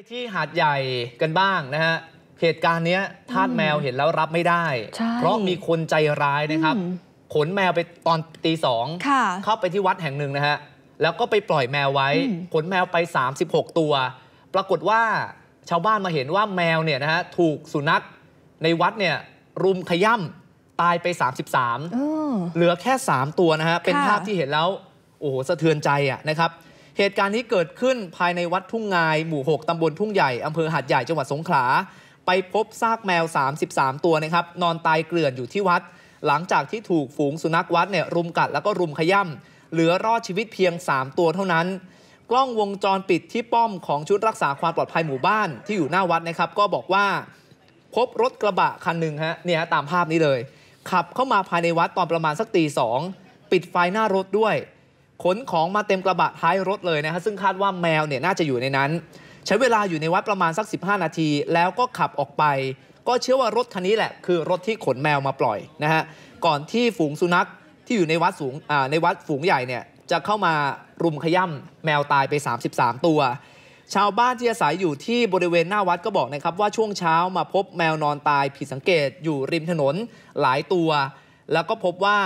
ไปที่หาดใหญ่กันบ้างนะฮะ เหตุการณ์เนี้ยทาสแมวเห็นแล้วรับไม่ได้ใช่เพราะมีคนใจร้ายนะครับอืมขนแมวไปตอนตีสองค่ะเข้าไปที่วัดแห่งหนึ่งนะฮะ แล้วก็ไปปล่อยแมวไว้อืมขนแมวไป 36 ตัว ปรากฏว่าชาวบ้านมาเห็นว่าแมวเนี่ยนะฮะถูกสุนัขในวัดเนี่ยรุมขย่ำตายไป 33เออเหลือแค่ 3 ตัวนะฮะ เป็นค่ะภาพที่เห็นแล้วโอ้โหสะเทือนใจอะนะครับ เหตุการณ์นี้เกิดขึ้นภายในวัดทุ่งงายหมู่ 6 ตำบลทุ่งใหญ่ อำเภอหาดใหญ่จังหวัดสงขลา ไปพบซากแมว 33 ตัวนะครับ นอนตายเกลื่อนอยู่ที่วัด หลังจากที่ถูกฝูงสุนัขวัดเนี่ยรุมกัดแล้วก็รุมขย่ำเหลือรอดชีวิตเพียง 3 ตัวเท่านั้น กล้องวงจรปิดที่ป้อมของชุดรักษาความปลอดภัยหมู่บ้านที่อยู่หน้าวัดนะครับก็บอกว่า พบรถกระบะคันหนึ่งฮะเนี่ยฮะตามภาพนี้เลย ขับเข้ามาภายในวัดตอนประมาณสักตีสองปิดไฟหน้ารถด้วย ขนของมาเต็มกระบะท้ายรถเลยนะฮะซึ่งคาดว่าแมวเนี่ยน่าจะอยู่ในนั้น ใช้เวลาอยู่ในวัดประมาณสัก 15 นาที แล้วก็ขับออกไป ก็เชื่อว่ารถคันนี้แหละ คือรถที่ขนแมวมาปล่อยนะฮะก่อนที่ฝูงสุนัขที่อยู่ในวัดสูงในวัดฝูงใหญ่เนี่ยจะเข้ามารุมขย่ำแมวตายไป 33 ตัว ชาวบ้านที่อาศัยอยู่ที่บริเวณหน้าวัดก็บอกนะครับว่าช่วงเช้ามาพบแมวนอนตายผิดสังเกตอยู่ริมถนนหลายตัว แล้วก็พบว่า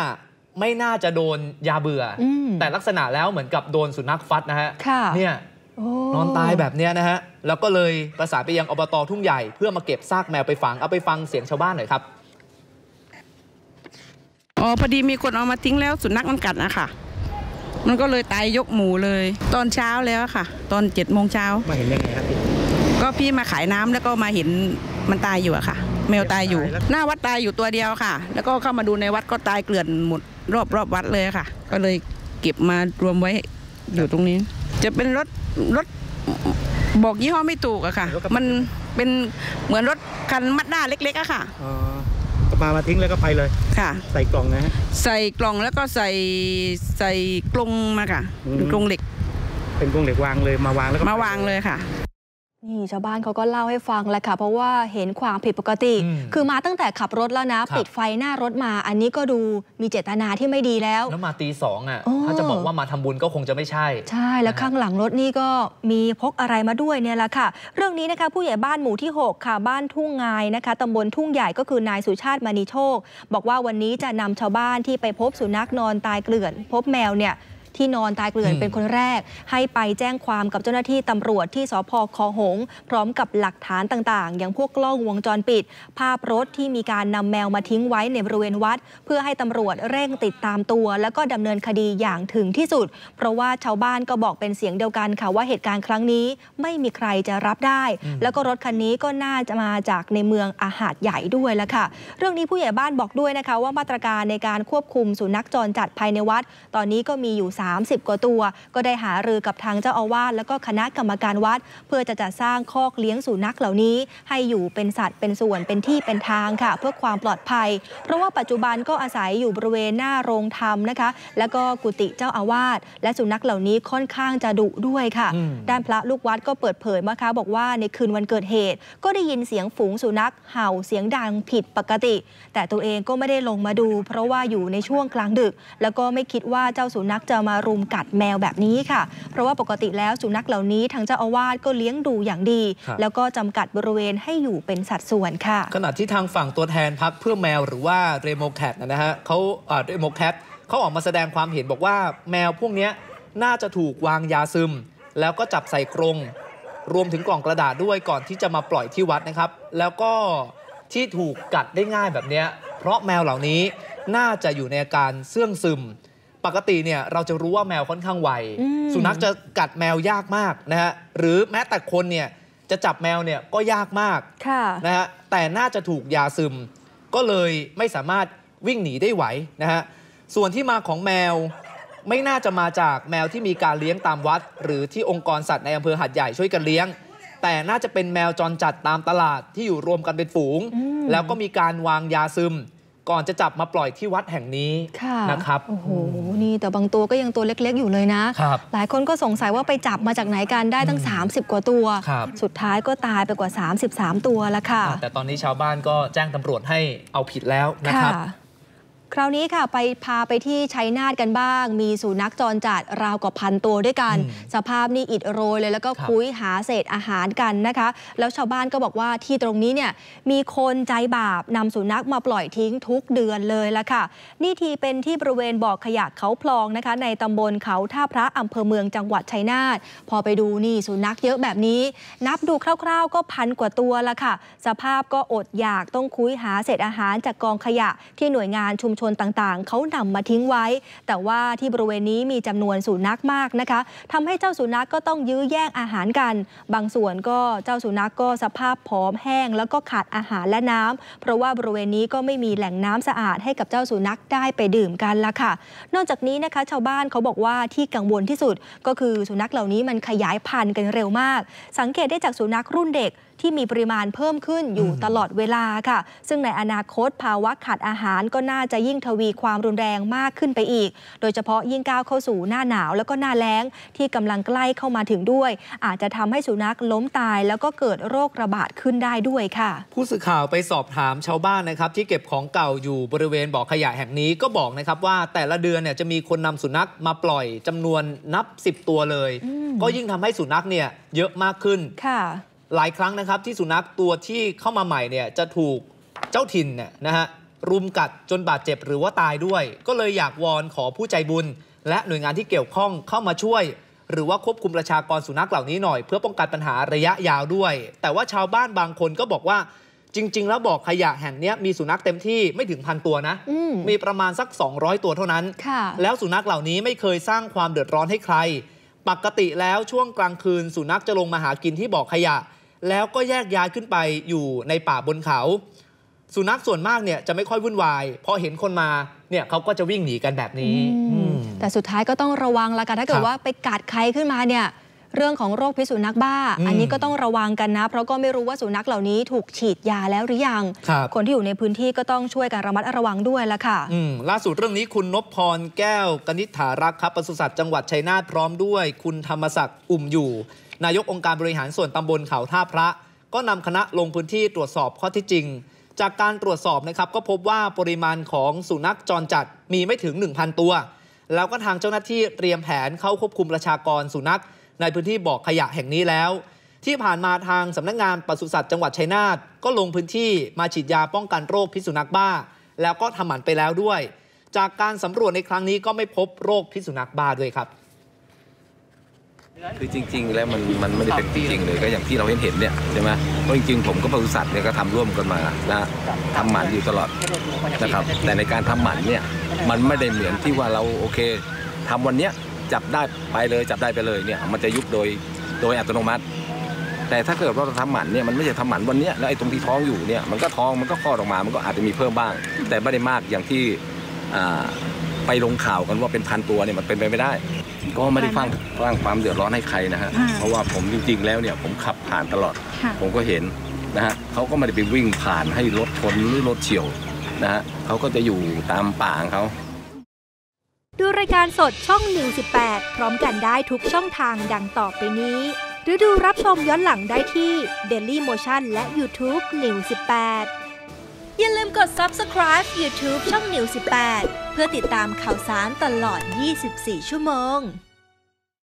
ไม่น่าจะโดนยาเบื่ออ แต่ลักษณะแล้วเหมือนกับโดนสุนัขฟัดนะฮะค่ะเนี่ยโอ้นอนตายแบบเนี้ยนะฮะ แล้วก็เลยประสานไปยังอบตทุ่งใหญ่เพื่อมาเก็บซากแมวไปฝัง เอาไปฟังเสียงชาวบ้านหน่อยครับ อ๋อพอดีมีคนเอามาทิ้งแล้วสุนัขมันกัดนะคะมันก็เลยตายยกหมู่เลย ตอนเช้าแล้วค่ะ ตอนเจ็ดโมงเช้ามาเห็นยังไงครับพี่ก็พี่มาขายน้ำแล้วก็มาเห็นมันตายอยู่อะค่ะ แมวตายอยู่ตายแล้วหน้าวัดตายอยู่ตัวเดียวค่ะ แล้วก็เข้ามาดูในวัดก็ตายเกลื่อนหมดรอบรอบวัดเลยค่ะ ก็เลย เก็บมารวมไว้อยู่ตรงนี้ จะเป็นรถรถบอกยี่ห้อไม่ถูกอะค่ะ มันเป็นเหมือนรถคันมัดด้าเล็กๆอะค่ะอ๋อก็มามาทิ้งแล้วก็ไปเลยค่ะ ใส่กล่องนะฮะใส่กล่องแล้วก็ใส่ใส่กรงมาค่ะอืมเป็นกรงเหล็ก เป็นกรงเหล็กวางเลยมาวางแล้วก็มาวางเลยค่ะ นี่ชาวบ้านเขาก็เล่าให้ฟังแหละค่ะ เพราะว่าเห็นความผิดปกติอืมคือมาตั้งแต่ขับรถแล้วนะครับปิดไฟหน้ารถมา อันนี้ก็ดูมีเจตนาที่ไม่ดีแล้ว แล้วมาตีสองอะโอ้ถ้าจะบอกว่ามาทำบุญก็คงจะไม่ใช่ ใช่แล้วข้างหลังรถนี่ก็มีพกอะไรมาด้วยเนี่ยแหละค่ะ เรื่องนี้นะคะผู้ใหญ่บ้านหมู่ที่ 6 ค่ะ บ้านทุ่งงายนะคะตำบลทุ่งใหญ่ก็คือนายสุชาติมณีโชค บอกว่าวันนี้จะนำชาวบ้านที่ไปพบสุนัขนอนตายเกลื่อน พบแมวเนี่ย ที่นอนตายเกลื่อนอืมเป็นคนแรก ให้ไปแจ้งความกับเจ้าหน้าที่ตำรวจที่สพคอหง พร้อมกับหลักฐานต่างๆ อย่างพวกกล้องวงจรปิด ภาพรถที่มีการนำแมวมาทิ้งไว้ในบริเวณวัด เพื่อให้ตำรวจเร่งติดตามตัว แล้วก็ดำเนินคดีอย่างถึงที่สุด เพราะว่าชาวบ้านก็บอกเป็นเสียงเดียวกันค่ะว่าเหตุการณ์ครั้งนี้ไม่มีใครจะรับได้อืมแล้วก็รถคันนี้ก็น่าจะมาจากในเมืองอาหาดใหญ่ด้วยแล้วค่ะ เรื่องนี้ผู้ใหญ่บ้านบอกด้วยนะคะว่ามาตรการในการควบคุมสุนัขจรจัดภายในวัด ตอนนี้ก็มีอยู่30 กว่าตัว ก็ได้หารือกับทางเจ้าอาวาสแล้วก็คณะกรรมการวัด เพื่อจะจัดสร้างคอกเลี้ยงสุนัขเหล่านี้ ให้อยู่เป็นสัตว์เป็นส่วนเป็นที่เป็นทางค่ะ เพื่อความปลอดภัย เพราะว่าปัจจุบันก็อาศัยอยู่บริเวณหน้าโรงธรรมนะคะ แล้วก็กุฏิเจ้าอาวาสและสุนัขเหล่านี้ค่อนข้างจะดุด้วยค่ะอืมด้านพระลูกวัดก็เปิดเผยนะคะบอกว่าในคืนวันเกิดเหตุ ก็ได้ยินเสียงฝูงสุนัขเห่าเสียงดังผิดปกติ แต่ตัวเองก็ไม่ได้ลงมาดู เพราะว่าอยู่ในช่วงกลางดึก แล้วก็ไม่คิดว่าเจ้าสุนัขจะมารุมกัดแมวแบบนี้ค่ะ เพราะว่าปกติแล้วสุนัขเหล่านี้ทางเจ้าอาวาสก็เลี้ยงดูอย่างดีครับแล้วก็จำกัดบริเวณให้อยู่เป็นสัดส่วนค่ะ ขณะที่ทางฝั่งตัวแทนพักเพื่อแมวหรือว่าเรโมแคทนะฮะเขาเรโมแคทเขาออกมาแสดงความเห็นบอกว่าแมวพวกเนี้ยน่าจะถูกวางยาซึม แล้วก็จับใส่กรงรวมถึงกล่องกระดาษด้วยก่อนที่จะมาปล่อยที่วัดนะครับ แล้วก็ที่ถูกกัดได้ง่ายแบบเนี้ยเพราะแมวเหล่านี้น่าจะอยู่ในอาการเสื่องซึม ปกติเนี่ยเราจะรู้ว่าแมวค่อนข้างไวอืมสุนัขจะกัดแมวยากมากนะฮะหรือแม้แต่คนเนี่ยจะจับแมวเนี่ยก็ยากมากค่ะนะฮะแต่น่าจะถูกยาซึม ก็เลยไม่สามารถวิ่งหนีได้ไหวนะฮะส่วนที่มาของแมวไม่น่าจะมาจากแมวที่มีการเลี้ยงตามวัด หรือที่องค์กรสัตว์ในอำเภอหัดใหญ่ช่วยกันเลี้ยง แต่น่าจะเป็นแมวจรจัดตามตลาดที่อยู่รวมกันเป็นฝูงอืมแล้วก็มีการวางยาซึม ก่อนจะจับมาปล่อยที่วัดแห่งนี้ค่ะนะครับโอ้โหนี่แต่บางตัวก็ยังตัวเล็กๆ อยู่เลยนะครับหลายคนก็สงสัยว่าไปจับมาจากไหนกันได้ตั้ง 30 กว่าตัวครับสุดท้ายก็ตายไปกว่า 33 ตัวแล้วค่ะ แต่ตอนนี้ชาวบ้านก็แจ้งตำรวจให้เอาผิดแล้วนะครับ ค่ะคราวนี้ค่ะไปพาไปที่ชัยนาทกันบ้าง มีสุนัขจรจัดราวกว่าพันตัวด้วยกันอืมสภาพนี่อิดโรยเลยแล้วก็ครับคุยหาเศษอาหารกันนะคะ แล้วชาวบ้านก็บอกว่าที่ตรงนี้เนี่ยมีคนใจบาปนำสุนัขมาปล่อยทิ้งทุกเดือนเลยละค่ะ นี่ทีเป็นที่บริเวณบ่อขยะเขาพลองนะคะ ในตำบลเขาท่าพระอำเภอเมืองจังหวัดชัยนาทพอไปดูนี่สุนัขเยอะแบบนี้ นับดูคร่าวๆ ก็พันกว่าตัวละค่ะ สภาพก็อดอยากต้องคุยหาเศษอาหารจากกองขยะที่หน่วยงานชุมชนต่างๆ เขานำมาทิ้งไว้ แต่ว่าที่บริเวณนี้มีจำนวนสุนัขมากนะคะทำให้เจ้าสุนัขก็ต้องยื้อแย่งอาหารกัน บางส่วนก็เจ้าสุนัขก็สภาพผอมแห้ง แล้วก็ขาดอาหารและน้ำเพราะว่าบริเวณนี้ก็ไม่มีแหล่งน้ำสะอาดให้กับเจ้าสุนัขได้ไปดื่มกันละค่ะ นอกจากนี้นะคะชาวบ้านเขาบอกว่าที่กังวลที่สุด ก็คือสุนัขเหล่านี้มันขยายพันธุ์กันเร็วมาก สังเกตได้จากสุนัขรุ่นเด็ก ที่มีปริมาณเพิ่มขึ้นอยู่อืมตลอดเวลาค่ะ ซึ่งในอนาคตภาวะขาดอาหารก็น่าจะยิ่งทวีความรุนแรงมากขึ้นไปอีก โดยเฉพาะยิ่งก้าวเข้าสู่หน้าหนาว แล้วก็หน้าแล้งที่กำลังใกล้เข้ามาถึงด้วย อาจจะทำให้สุนัขล้มตาย แล้วก็เกิดโรคระบาดขึ้นได้ด้วยค่ะ ผู้สื่อข่าวไปสอบถามชาวบ้านนะครับ ที่เก็บของเก่าอยู่บริเวณบ่อขยะแห่งนี้ก็บอกนะครับว่าแต่ละเดือนเนี่ยจะมีคนนำสุนัขมาปล่อยจำนวนนับ 10 ตัวเลยอืมก็ยิ่งทำให้สุนัขเนี่ยเยอะมากขึ้นค่ะ หลายครั้งนะครับที่สุนัขตัวที่เข้ามาใหม่เนี่ยจะถูกเจ้าถิ่นเนี่ยนะฮะรุมกัดจนบาดเจ็บหรือว่าตายด้วย ก็เลยอยากวอนขอผู้ใจบุญ และหน่วยงานที่เกี่ยวข้องเข้ามาช่วย หรือว่าควบคุมประชากรสุนัขเหล่านี้หน่อย เพื่อป้องกันปัญหาระยะยาวด้วย แต่ว่าชาวบ้านบางคนก็บอกว่าจริง ๆ แล้วบอกขยะแห่งเนี้ยมีสุนัขเต็มที่ไม่ถึงพันตัวนะอืมมีประมาณสัก 200 ตัวเท่านั้นค่ะแล้วสุนัขเหล่านี้ไม่เคยสร้างความเดือดร้อนให้ใคร ปกติแล้วช่วงกลางคืนสุนัขจะลงมาหากินที่บ่อขยะ แล้วก็แยกย้ายขึ้นไปอยู่ในป่าบนเขา สุนัขส่วนมากเนี่ยจะไม่ค่อยวุ่นวายพอเห็นคนมาเนี่ยเขาก็จะวิ่งหนีกันแบบนี้อืมอืมแต่สุดท้ายก็ต้องระวังละกันถ้าเกิคดรับว่าไปกัดใครขึ้นมาเนี่ยเรื่องของโรคพิษสุนัขบ้าอืมอันนี้ก็ต้องระวังกันนะ เพราะก็ไม่รู้ว่าสุนัขเหล่านี้ถูกฉีดยาแล้วหรือยังครับคนที่อยู่ในพื้นที่ก็ต้องช่วยกันระมัดระวังด้วยละค่ะอืมล่าสุดเรื่องนี้คุณนพพรแก้วกนิษฐารักษ์ครับปศุสัตว์จังหวัดชัยนาทพร้อมด้วย คุณธรรมศักดิ์อุ่มอยู่ นายกองค์การบริหารส่วนตำบลเขาท่าพระ ก็นำคณะลงพื้นที่ตรวจสอบข้อที่จริง จากการตรวจสอบนะครับก็พบว่าปริมาณของสุนัขจรจัดมีไม่ถึง 1,000 ตัว แล้วก็ทางเจ้าหน้าที่เตรียมแผนเข้าควบคุมประชากรสุนัข ในพื้นที่บ่อขยะแห่งนี้แล้ว ที่ผ่านมาทางสำนักงานปศุสัตว์จังหวัดชัยนาทก็ลงพื้นที่มาฉีดยาป้องกันโรคพิษสุนัขบ้า แล้วก็ทำหมันไปแล้วด้วย จากการสำรวจในครั้งนี้ก็ไม่พบโรคพิษสุนัขบ้าด้วยครับ คือจริง ๆ แล้วมันมันไม่ได้เป็นจริงๆเลยก็อย่างที่เราเห็นเห็นๆเนี่ยใช่ไหมเพราะจริงๆผมก็บริษัทเนี่ยก็ทำร่วมกันมานะทำหมันอยู่ตลอดนะครับแต่ในการทำหมันเนี่ยมันไม่ได้เหมือนที่ว่าเราโอเคทำวันเนี้ยจับได้ไปเลยจับได้ไปเลยเนี่ยมันจะยุบโดยโดยอัตโนมัติ แต่ถ้าเกิดว่าเราทำหมันเนี่ยมันไม่ใช่ทำหมันวันเนี้ยแล้วไอ้ตรงที่ท้องอยู่เนี่ยมันก็ท้องมันก็คลอดออกมามันก็อาจจะมีเพิ่มบ้าง แต่ไม่ได้มากอย่างที่อ่า ไปลงข่าวกันว่าเป็นพันตัวเนี่ยมันเป็นไปไม่ได้ ก็ไม่ได้ฟังฟังความเดือดร้อนให้ใครนะฮะเพราะว่าผมจริง ๆ แล้วเนี่ยผมขับผ่านตลอด ผมก็เห็นนะฮะเขาก็ไม่ได้ไปวิ่งผ่านให้รถชนหรือรถเฉียวนะฮะเขาก็จะอยู่ตามป่าของเขาดูรายการสดช่อง 118 พร้อมกันได้ทุกช่องทางดังต่อไปนี้ หรือดูรับชมย้อนหลังได้ที่ Daily Motion และ YouTube 118อย่าลืมกด Subscribe YouTube ช่อง 118 เพื่อติดตามข่าวสารตลอด 24 ชั่วโมง